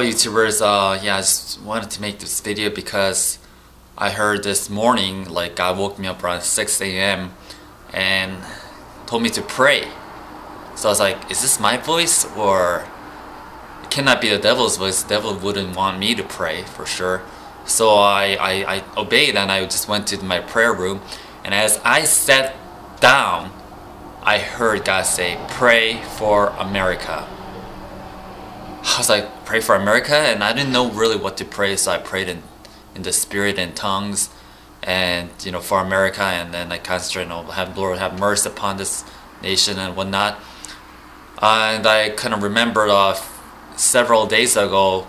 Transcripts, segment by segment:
YouTubers, uh, yeah, I just wanted to make this video because I heard this morning, like God woke me up around 6 a.m. and told me to pray. So I was like, is this my voice or it cannot be the devil's voice, the devil wouldn't want me to pray for sure. So I, I, I obeyed and I just went to my prayer room and as I sat down, I heard God say, pray for America. I was like, pray for America? And I didn't know really what to pray, so I prayed in, in the spirit and tongues and, you know, for America. And then I concentrated on, have, Lord, have mercy upon this nation and whatnot. and I kind of remembered uh, several days ago,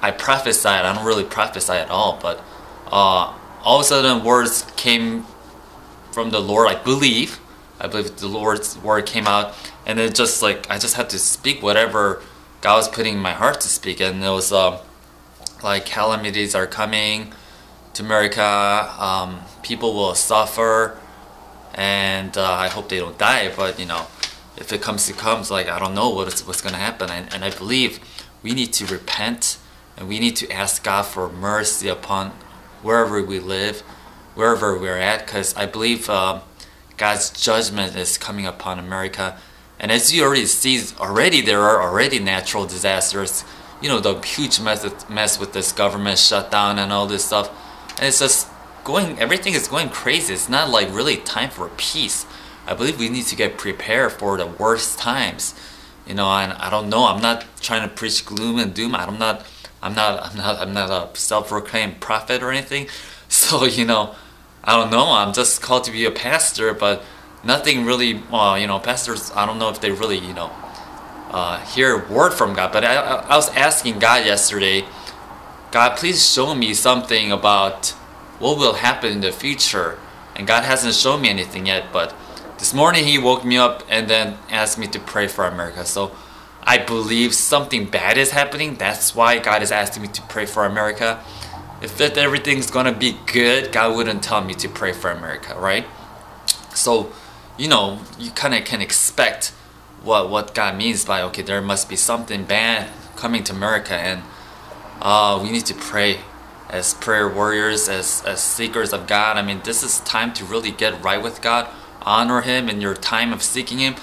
I prophesied. I don't really prophesy at all, but uh, all of a sudden words came from the Lord, I believe. I believe the Lord's word came out, and it just like I just had to speak whatever God was putting in my heart to speak, and it was uh, like calamities are coming to America. Um, people will suffer, and uh, I hope they don't die. But you know, if it comes to comes, like I don't know what's what's gonna happen, and, and I believe we need to repent, and we need to ask God for mercy upon wherever we live, wherever we're at, because I believe. Uh, God's judgment is coming upon America. And as you already see, already there are already natural disasters. You know, the huge mess, mess with this government shutdown and all this stuff. And it's just going, everything is going crazy. It's not like really time for peace. I believe we need to get prepared for the worst times. You know, and I don't know. I'm not trying to preach gloom and doom. I'm not. I'm not. I'm not. I'm not a self-proclaimed prophet or anything. So you know, I don't know. I'm just called to be a pastor, but nothing really. Well, you know, pastors. I don't know if they really, you know, uh, hear a word from God. But I, I was asking God yesterday, God, please show me something about what will happen in the future. And God hasn't shown me anything yet. But this morning He woke me up and then asked me to pray for America. So I believe something bad is happening. That's why God is asking me to pray for America if everything's gonna be good, God wouldn't tell me to pray for America, right? So, you know, you kind of can expect what what God means by okay, there must be something bad coming to America, and uh, we need to pray as prayer warriors, as as seekers of God. I mean, this is time to really get right with God, honor Him in your time of seeking Him,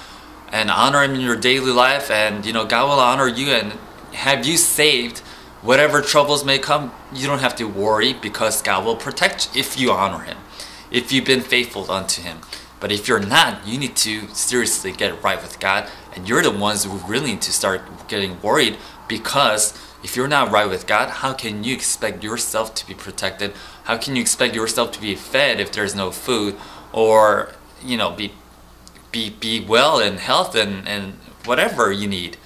and honor Him in your daily life, and you know, God will honor you and have you saved whatever troubles may come, you don't have to worry because God will protect you if you honor Him, if you've been faithful unto Him. But if you're not, you need to seriously get right with God, and you're the ones who really need to start getting worried because if you're not right with God, how can you expect yourself to be protected? How can you expect yourself to be fed if there's no food or, you know, be be be well in health and, and whatever you need,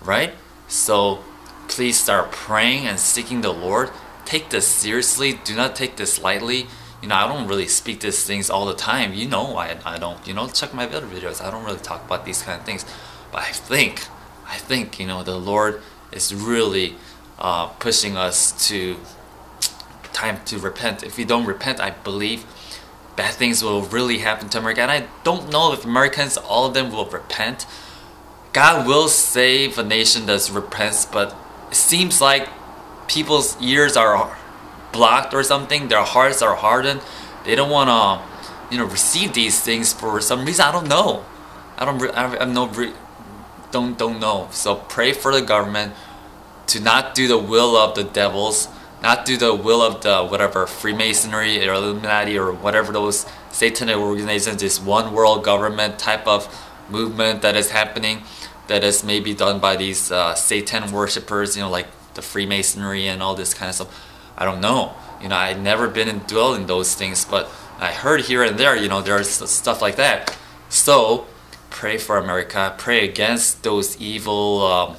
right? So please start praying and seeking the Lord. Take this seriously. Do not take this lightly. You know, I don't really speak these things all the time. You know why I don't. You know, check my other videos. I don't really talk about these kind of things. But I think, I think, you know, the Lord is really uh, pushing us to time to repent. If we don't repent, I believe bad things will really happen to America. And I don't know if Americans, all of them will repent. God will save a nation that repents, but it seems like people's ears are blocked or something. Their hearts are hardened. They don't want to, you know, receive these things for some reason. I don't know. I don't. I have no. Don't don't know. So pray for the government to not do the will of the devils, not do the will of the whatever Freemasonry or Illuminati or whatever those satanic organizations. This one world government type of movement that is happening that is maybe done by these uh, Satan worshippers, you know, like the Freemasonry and all this kind of stuff. I don't know. You know, I've never been in dwell in those things, but I heard here and there, you know, there's stuff like that. So, pray for America. Pray against those evil um,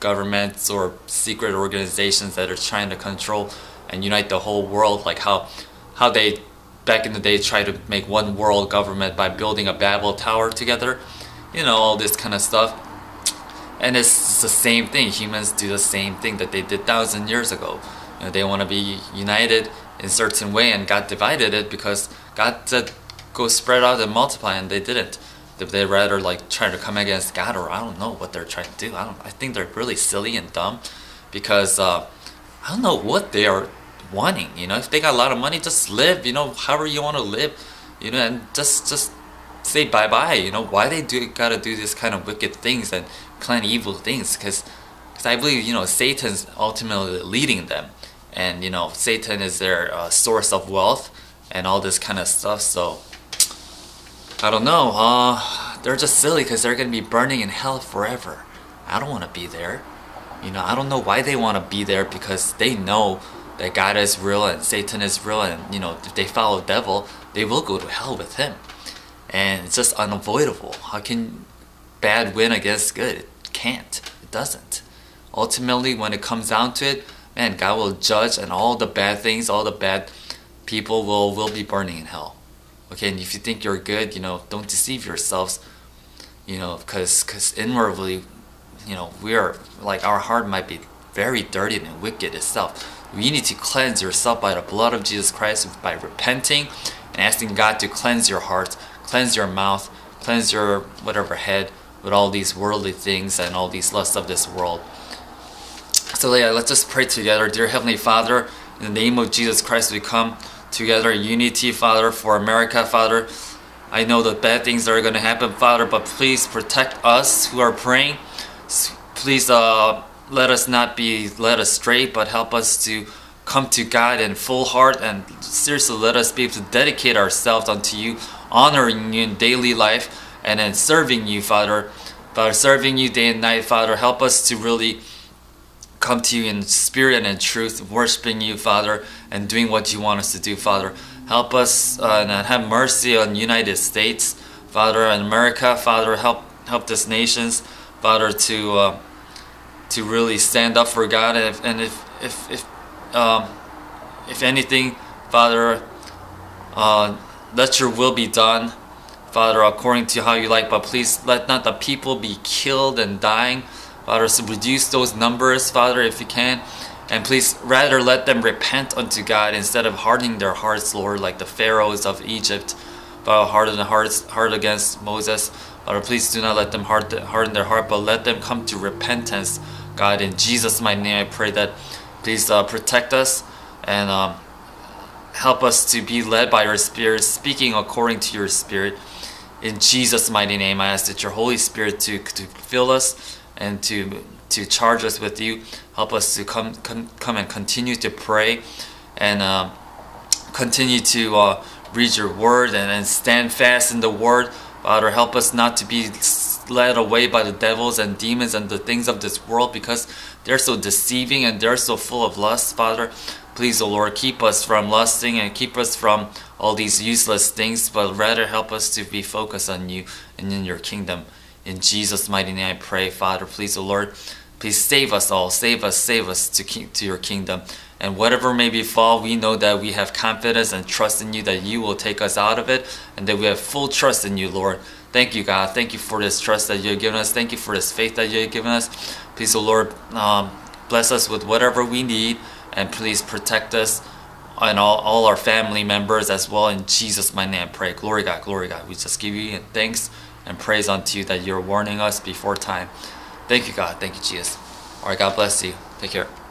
governments or secret organizations that are trying to control and unite the whole world, like how how they back in the day tried to make one world government by building a Babel Tower together. You know, all this kind of stuff and it's the same thing. Humans do the same thing that they did thousand years ago. Know, they want to be united in certain way, and God divided it because God said, "Go spread out and multiply," and they didn't. They rather like try to come against God, or I don't know what they're trying to do. I don't. I think they're really silly and dumb, because uh, I don't know what they are wanting. You know, if they got a lot of money, just live. You know, however you want to live. You know, and just just say bye bye. You know, why they do gotta do this kind of wicked things and plan evil things? Because because I believe you know Satan's ultimately leading them, and you know Satan is their uh, source of wealth and all this kind of stuff. So I don't know. Uh, they're just silly because they're gonna be burning in hell forever. I don't want to be there. You know, I don't know why they want to be there because they know that God is real and Satan is real, and you know if they follow devil, they will go to hell with him, and it's just unavoidable. How can bad win against good? It can't. It doesn't. Ultimately, when it comes down to it, man, God will judge, and all the bad things, all the bad people will will be burning in hell. Okay, and if you think you're good, you know, don't deceive yourselves. You know, because because inwardly, you know, we are like our heart might be very dirty and wicked itself. You need to cleanse yourself by the blood of Jesus Christ by repenting and asking God to cleanse your heart, cleanse your mouth, cleanse your whatever head with all these worldly things and all these lusts of this world. So yeah, let's just pray together. Dear Heavenly Father, in the name of Jesus Christ, we come together in unity, Father, for America, Father. I know the bad things are going to happen, Father, but please protect us who are praying. Please uh, let us not be led astray, but help us to come to God in full heart and seriously let us be able to dedicate ourselves unto you, honoring you in daily life and then serving you, Father. Father, serving you day and night, Father, help us to really come to you in spirit and in truth, worshiping you, Father, and doing what you want us to do, Father. Help us uh, and have mercy on United States, Father, and America, Father. Help help this nations, Father, to uh, to really stand up for God. And if and if if if, um, if anything, Father, uh, let your will be done, Father, according to how you like. But please let not the people be killed and dying. Father, reduce those numbers, Father, if you can. And please rather let them repent unto God instead of hardening their hearts, Lord, like the Pharaohs of Egypt. Father, harden the hearts, hard against Moses. Father, please do not let them harden their heart, but let them come to repentance. God, in Jesus' mighty name, I pray that please uh, protect us and um, help us to be led by your Spirit, speaking according to your Spirit. In Jesus' mighty name, I ask that your Holy Spirit to, to fill us and to to charge us with you. Help us to come come, come and continue to pray and uh, continue to uh, read your word and, and stand fast in the word. Father, help us not to be led away by the devils and demons and the things of this world because they're so deceiving and they're so full of lust, Father. Please, O oh Lord, keep us from lusting and keep us from all these useless things, but rather help us to be focused on you and in your kingdom. In Jesus' mighty name I pray, Father, please, oh Lord, please save us all. Save us, save us to, to your kingdom. And whatever may befall, we know that we have confidence and trust in you that you will take us out of it and that we have full trust in you, Lord. Thank you, God. Thank you for this trust that you've given us. Thank you for this faith that you've given us. Please, oh Lord, um, bless us with whatever we need and please protect us and all, all our family members as well. In Jesus' my name, I pray. Glory God, glory God. We just give you thanks and praise unto you that you're warning us before time. Thank you, God. Thank you, Jesus. All right, God bless you. Take care.